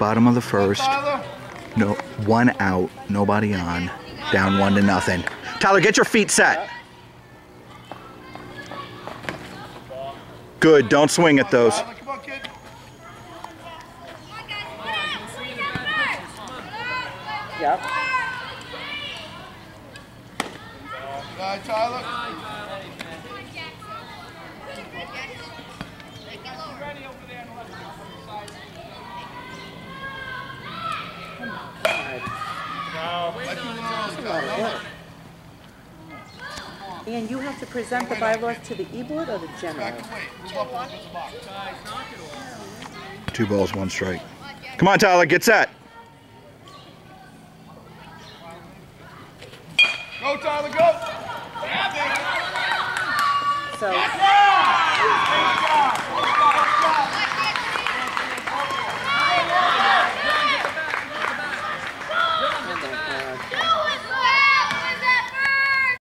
Bottom of the first. No, one out. Nobody on. Down one to nothing. Tyler, get your feet set. Good. Don't swing at those. Come on, kid. Yep. Good Tyler. Like you were early, Tyler. And you have to present the bylaws to the e-board or the general? Back and wait. Move up and look at the box. Two balls, one strike. Come on, Tyler. Get set. Go, Tyler, go. So